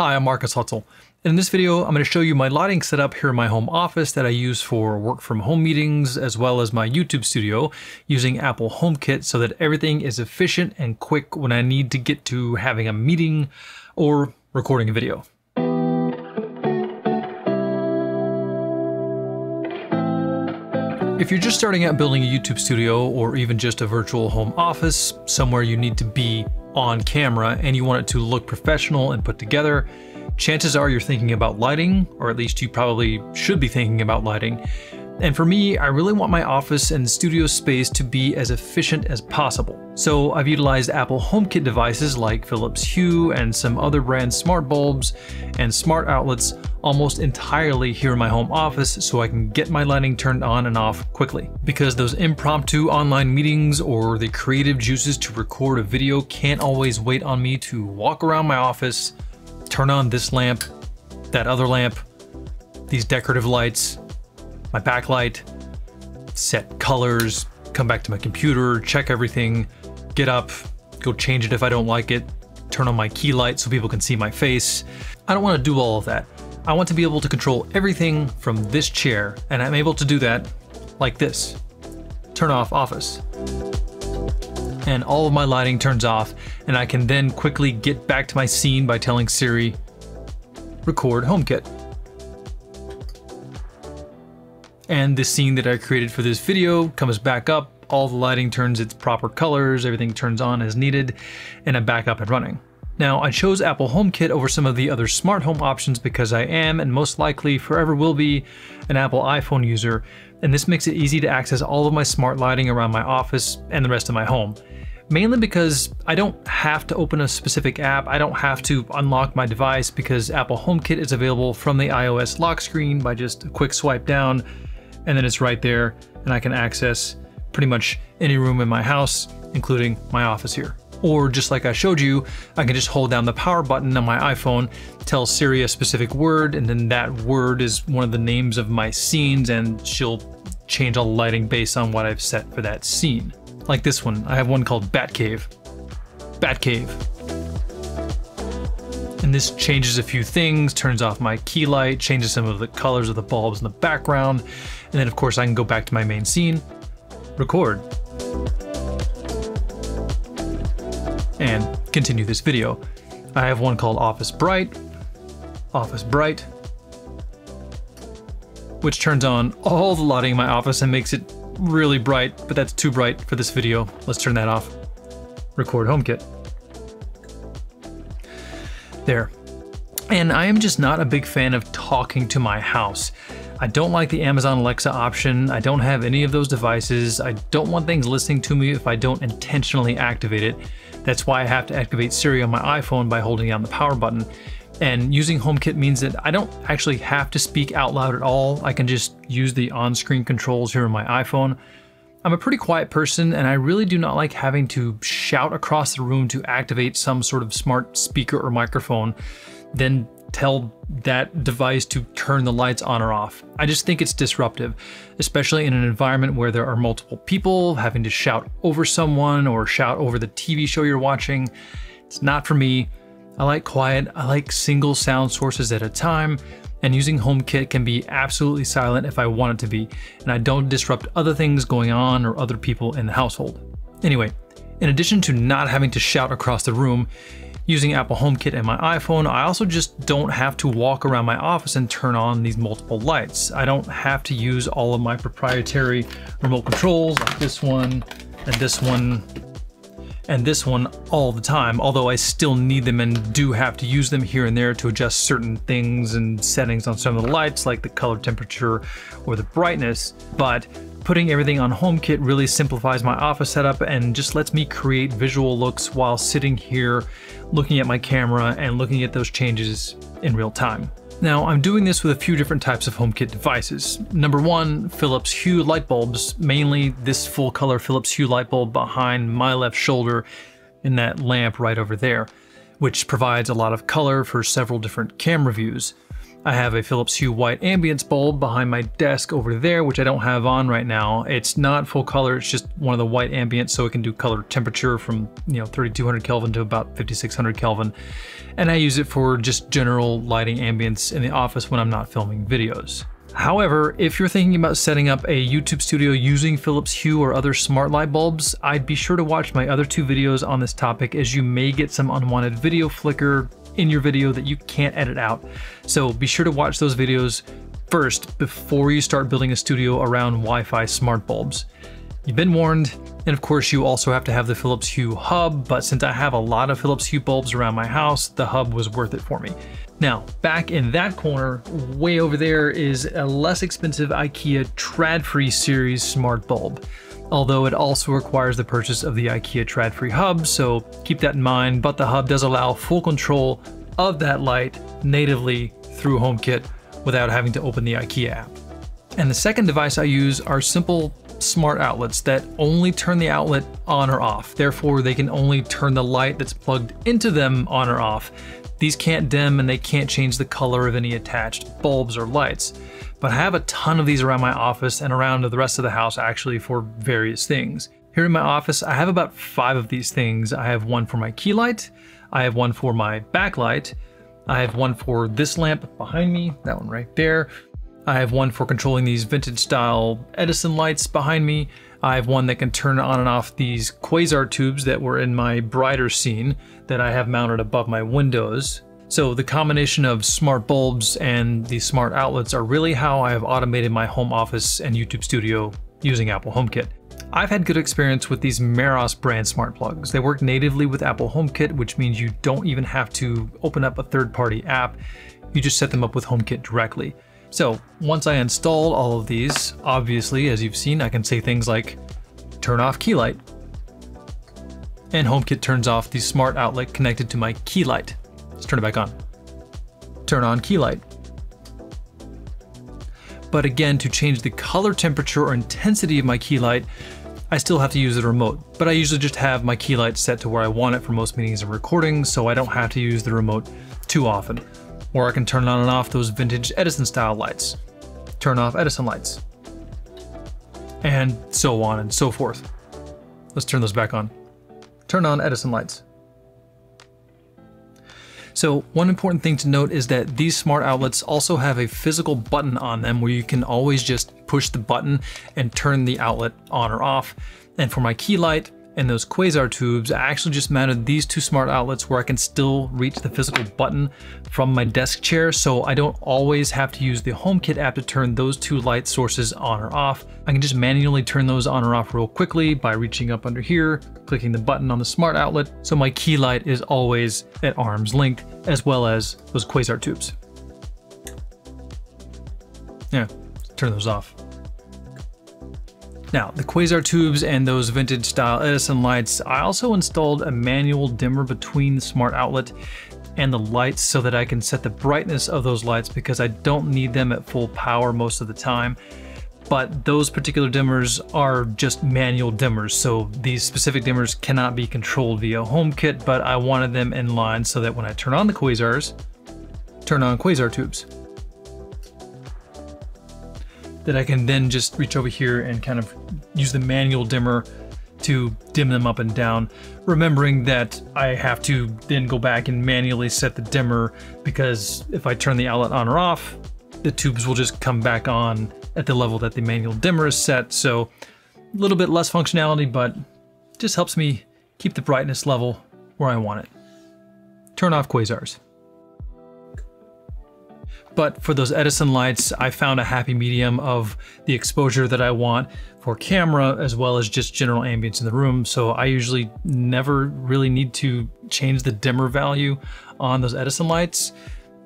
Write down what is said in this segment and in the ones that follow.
Hi, I'm Marcus Hutsell. In this video, I'm going to show you my lighting setup here in my home office that I use for work from home meetings as well as my YouTube studio using Apple HomeKit so that everything is efficient and quick when I need to get to having a meeting or recording a video. If you're just starting out building a YouTube studio or even just a virtual home office, somewhere you need to be on camera and you want it to look professional and put together, chances are you're thinking about lighting, or at least you probably should be thinking about lighting. And for me, I really want my office and studio space to be as efficient as possible. So I've utilized Apple HomeKit devices like Philips Hue and some other brand smart bulbs and smart outlets almost entirely here in my home office so I can get my lighting turned on and off quickly. Because those impromptu online meetings or the creative juices to record a video can't always wait on me to walk around my office, turn on this lamp, that other lamp, these decorative lights, my backlight, set colors, come back to my computer, check everything, get up, go change it if I don't like it, turn on my key light so people can see my face. I don't want to do all of that. I want to be able to control everything from this chair, and I'm able to do that like this. Turn off office. And all of my lighting turns off, and I can then quickly get back to my scene by telling Siri, record HomeKit. And the scene that I created for this video comes back up, all the lighting turns its proper colors, everything turns on as needed, and I'm back up and running. Now, I chose Apple HomeKit over some of the other smart home options because I am, and most likely forever will be, an Apple iPhone user, and this makes it easy to access all of my smart lighting around my office and the rest of my home. Mainly because I don't have to open a specific app, I don't have to unlock my device because Apple HomeKit is available from the iOS lock screen by just a quick swipe down and then it's right there and I can access pretty much any room in my house, including my office here. Or just like I showed you, I can just hold down the power button on my iPhone, tell Siri a specific word, and then that word is one of the names of my scenes and she'll change all the lighting based on what I've set for that scene. Like this one, I have one called Batcave. Batcave. And this changes a few things, turns off my key light, changes some of the colors of the bulbs in the background, and then of course I can go back to my main scene, record, and continue this video. I have one called Office Bright, Office Bright, which turns on all the lighting in my office and makes it really bright, but that's too bright for this video. Let's turn that off. Record HomeKit. There. And I am just not a big fan of talking to my house. I don't like the Amazon Alexa option. I don't have any of those devices. I don't want things listening to me if I don't intentionally activate it. That's why I have to activate Siri on my iPhone by holding down the power button. And using HomeKit means that I don't actually have to speak out loud at all. I can just use the on-screen controls here on my iPhone. I'm a pretty quiet person and I really do not like having to shout across the room to activate some sort of smart speaker or microphone, then tell that device to turn the lights on or off. I just think it's disruptive, especially in an environment where there are multiple people having to shout over someone or shout over the TV show you're watching. It's not for me. I like quiet, I like single sound sources at a time, and using HomeKit can be absolutely silent if I want it to be, and I don't disrupt other things going on or other people in the household. Anyway, in addition to not having to shout across the room, Using Apple HomeKit and my iPhone, I also just don't have to walk around my office and turn on these multiple lights. I don't have to use all of my proprietary remote controls like this one and this one and this one all the time, although I still need them and do have to use them here and there to adjust certain things and settings on some of the lights, like the color temperature or the brightness. But Putting everything on HomeKit really simplifies my office setup and just lets me create visual looks while sitting here looking at my camera and looking at those changes in real time. Now, I'm doing this with a few different types of HomeKit devices. Number one, Philips Hue light bulbs, mainly this full color Philips Hue light bulb behind my left shoulder in that lamp right over there, which provides a lot of color for several different camera views. I have a Philips Hue white ambience bulb behind my desk over there, which I don't have on right now. It's not full color, it's just one of the white ambience, so it can do color temperature from you know 3200 Kelvin to about 5600 Kelvin. And I use it for just general lighting ambience in the office when I'm not filming videos. However, if you're thinking about setting up a YouTube studio using Philips Hue or other smart light bulbs, I'd be sure to watch my other two videos on this topic as you may get some unwanted video flicker in your video that you can't edit out. So be sure to watch those videos first before you start building a studio around Wi-Fi smart bulbs. You've been warned, and of course you also have to have the Philips Hue hub, but since I have a lot of Philips Hue bulbs around my house, the hub was worth it for me. Now, back in that corner, way over there is a less expensive IKEA Tradfri series smart bulb. Although it also requires the purchase of the IKEA Tradfri hub, so keep that in mind, but the hub does allow full control of that light natively through HomeKit without having to open the IKEA app. And the second device I use are simple smart outlets that only turn the outlet on or off. Therefore, they can only turn the light that's plugged into them on or off. These can't dim and they can't change the color of any attached bulbs or lights. But I have a ton of these around my office and around the rest of the house actually for various things. Here in my office, I have about five of these things. I have one for my key light, I have one for my backlight, I have one for this lamp behind me, that one right there. I have one for controlling these vintage style Edison lights behind me. I have one that can turn on and off these quasar tubes that were in my brighter scene that I have mounted above my windows. So the combination of smart bulbs and the smart outlets are really how I have automated my home office and YouTube studio using Apple HomeKit. I've had good experience with these Meross brand smart plugs. They work natively with Apple HomeKit, which means you don't even have to open up a third-party app. You just set them up with HomeKit directly. So once I installed all of these, obviously, as you've seen, I can say things like turn off key light. And HomeKit turns off the smart outlet connected to my key light. Let's turn it back on. Turn on key light. But again, to change the color temperature or intensity of my key light, I still have to use the remote, but I usually just have my key light set to where I want it for most meetings and recordings, so I don't have to use the remote too often. Or I can turn on and off those vintage Edison style lights. Turn off Edison lights. And so on and so forth. Let's turn those back on. Turn on Edison lights. So one important thing to note is that these smart outlets also have a physical button on them where you can always just push the button and turn the outlet on or off. And for my key light, and those quasar tubes, I actually just mounted these two smart outlets where I can still reach the physical button from my desk chair, so I don't always have to use the HomeKit app to turn those two light sources on or off. I can just manually turn those on or off real quickly by reaching up under here, clicking the button on the smart outlet, so my key light is always at arm's length, as well as those quasar tubes. Yeah, turn those off. Now, the quasar tubes and those vintage style Edison lights, I also installed a manual dimmer between the smart outlet and the lights so that I can set the brightness of those lights because I don't need them at full power most of the time. But those particular dimmers are just manual dimmers, so these specific dimmers cannot be controlled via HomeKit, but I wanted them in line so that when I turn on the quasars, turn on quasar tubes that I can then just reach over here and kind of use the manual dimmer to dim them up and down, remembering that I have to then go back and manually set the dimmer because if I turn the outlet on or off, the tubes will just come back on at the level that the manual dimmer is set. So a little bit less functionality, but just helps me keep the brightness level where I want it. Turn off quasars. But for those Edison lights, I found a happy medium of the exposure that I want for camera as well as just general ambience in the room. So I usually never really need to change the dimmer value on those Edison lights.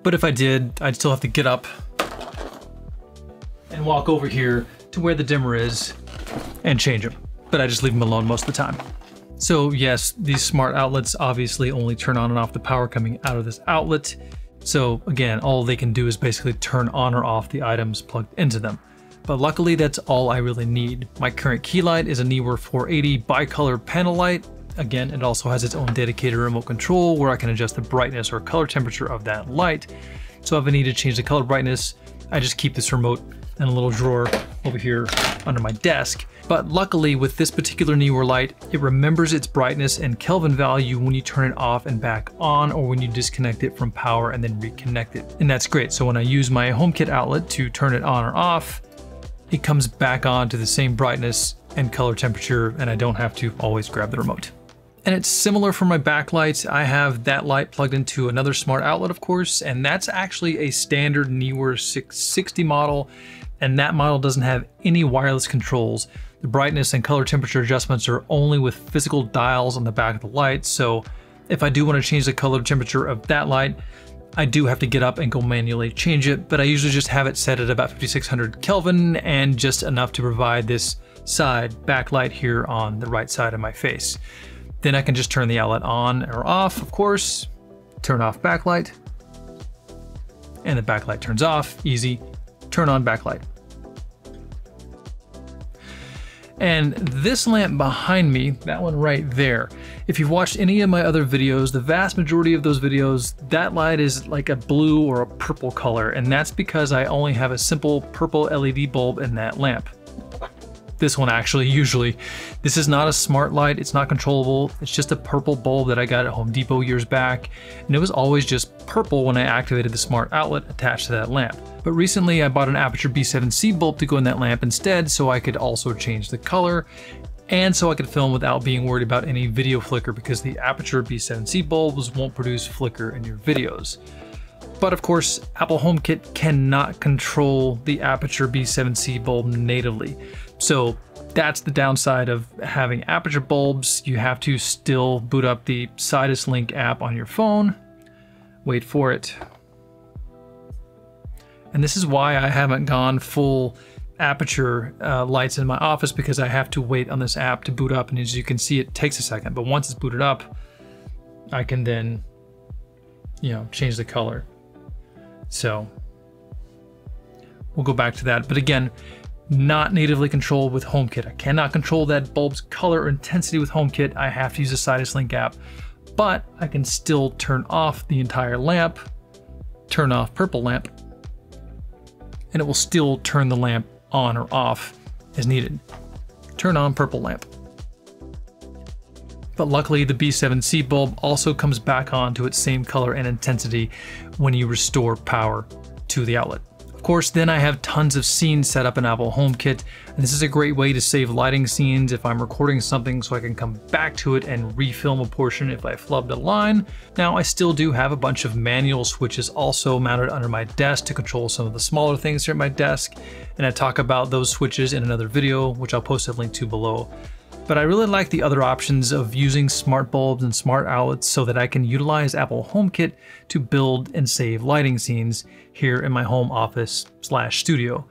But if I did, I'd still have to get up and walk over here to where the dimmer is and change them. But I just leave them alone most of the time. So yes, these smart outlets obviously only turn on and off the power coming out of this outlet. So again, all they can do is basically turn on or off the items plugged into them. But luckily that's all I really need. My current key light is a Neewer 480 bicolor panel light. Again, it also has its own dedicated remote control where I can adjust the brightness or color temperature of that light. So if I need to change the color brightness, I just keep this remote in a little drawer over here under my desk. But luckily with this particular Neewer light, it remembers its brightness and Kelvin value when you turn it off and back on or when you disconnect it from power and then reconnect it. And that's great. So when I use my HomeKit outlet to turn it on or off, it comes back on to the same brightness and color temperature and I don't have to always grab the remote. And it's similar for my backlight. I have that light plugged into another smart outlet, of course, and that's actually a standard Neewer 660 model, and that model doesn't have any wireless controls. The brightness and color temperature adjustments are only with physical dials on the back of the light, so if I do want to change the color temperature of that light, I do have to get up and go manually change it, but I usually just have it set at about 5600 Kelvin and just enough to provide this side backlight here on the right side of my face. Then I can just turn the outlet on or off, of course, turn off backlight, and the backlight turns off, easy, turn on backlight. And this lamp behind me, that one right there, if you've watched any of my other videos, the vast majority of those videos, that light is like a blue or a purple color, and that's because I only have a simple purple LED bulb in that lamp this one actually, usually. This is not a smart light, it's not controllable, it's just a purple bulb that I got at Home Depot years back, and it was always just purple when I activated the smart outlet attached to that lamp. But recently I bought an Aputure B7C bulb to go in that lamp instead so I could also change the color, and so I could film without being worried about any video flicker because the Aputure B7C bulbs won't produce flicker in your videos. But of course, Apple HomeKit cannot control the Aputure B7C bulb natively. So that's the downside of having Aputure bulbs. You have to still boot up the Sidus Link app on your phone. Wait for it. And this is why I haven't gone full Aputure uh, lights in my office because I have to wait on this app to boot up. And as you can see, it takes a second. But once it's booted up, I can then, you know, change the color. So we'll go back to that. But again, not natively controlled with HomeKit. I cannot control that bulb's color or intensity with HomeKit. I have to use the Sidus Link app, but I can still turn off the entire lamp, turn off purple lamp, and it will still turn the lamp on or off as needed. Turn on purple lamp. But luckily the B7C bulb also comes back on to its same color and intensity when you restore power to the outlet. Of course, then I have tons of scenes set up in Apple HomeKit, and this is a great way to save lighting scenes if I'm recording something so I can come back to it and refilm a portion if I flubbed a line. Now, I still do have a bunch of manual switches also mounted under my desk to control some of the smaller things here at my desk, and I talk about those switches in another video, which I'll post a link to below. But I really like the other options of using smart bulbs and smart outlets so that I can utilize Apple HomeKit to build and save lighting scenes here in my home office slash studio.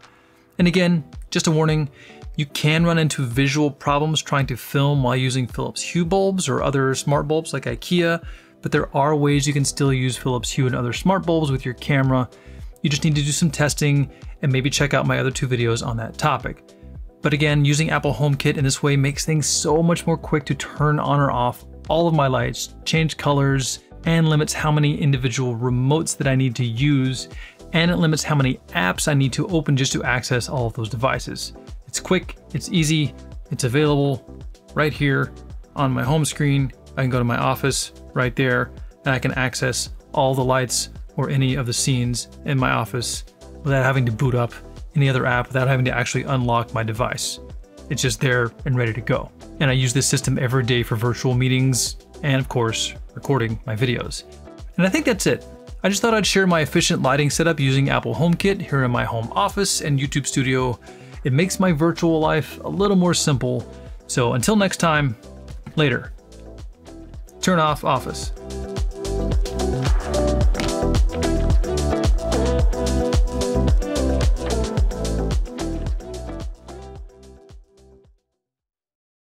And again, just a warning, you can run into visual problems trying to film while using Philips Hue bulbs or other smart bulbs like IKEA, but there are ways you can still use Philips Hue and other smart bulbs with your camera. You just need to do some testing and maybe check out my other two videos on that topic. But again, using Apple HomeKit in this way makes things so much more quick to turn on or off all of my lights, change colors, and limits how many individual remotes that I need to use, and it limits how many apps I need to open just to access all of those devices. It's quick, it's easy, it's available right here on my home screen. I can go to my office right there, and I can access all the lights or any of the scenes in my office without having to boot up any other app without having to actually unlock my device. It's just there and ready to go. And I use this system every day for virtual meetings and of course, recording my videos. And I think that's it. I just thought I'd share my efficient lighting setup using Apple HomeKit here in my home office and YouTube studio. It makes my virtual life a little more simple. So until next time, later. Turn off Office.